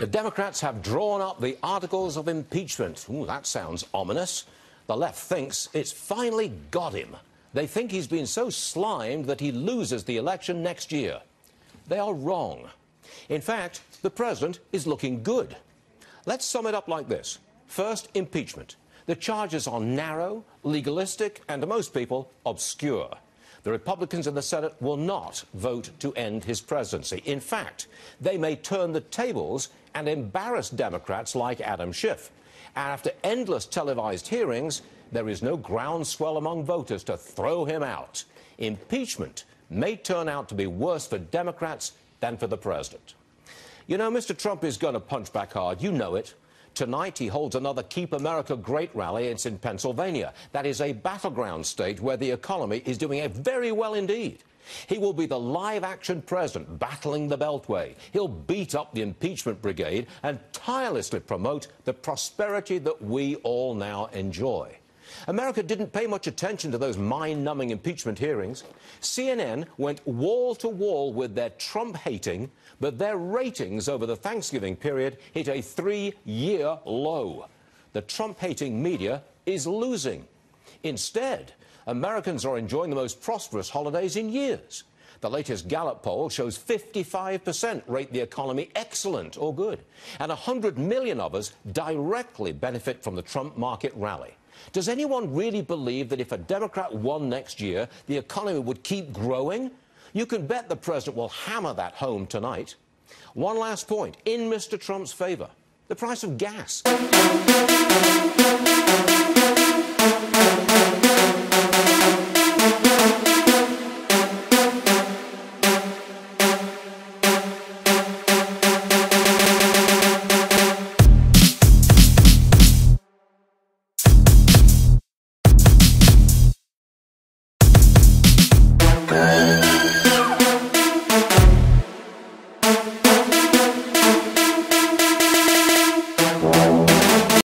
The Democrats have drawn up the articles of impeachment. Ooh, that sounds ominous. The left thinks it's finally got him. They think he's been so slimed that he loses the election next year. They are wrong. In fact, the president is looking good. Let's sum it up like this. First, impeachment. The charges are narrow, legalistic, and to most people, obscure. The Republicans in the Senate will not vote to end his presidency. In fact, they may turn the tables and embarrass Democrats like Adam Schiff. And after endless televised hearings, there is no groundswell among voters to throw him out. Impeachment may turn out to be worse for Democrats than for the president. You know, Mr. Trump is going to punch back hard. You know it. Tonight, he holds another Keep America Great rally. It's in Pennsylvania. That is a battleground state where the economy is doing very well indeed. He will be the live action president battling the Beltway. He'll beat up the impeachment brigade and tirelessly promote the prosperity that we all now enjoy. America didn't pay much attention to those mind numbing impeachment hearings. CNN went wall to wall with their Trump hating, but their ratings over the Thanksgiving period hit a three year low. The Trump hating media is losing. Instead, Americans are enjoying the most prosperous holidays in years. The latest Gallup poll shows 55% rate the economy excellent or good, and 100 million of us directly benefit from the Trump market rally. Does anyone really believe that if a Democrat won next year, the economy would keep growing? You can bet the president will hammer that home tonight. One last point in Mr. Trump's favor the price of gas.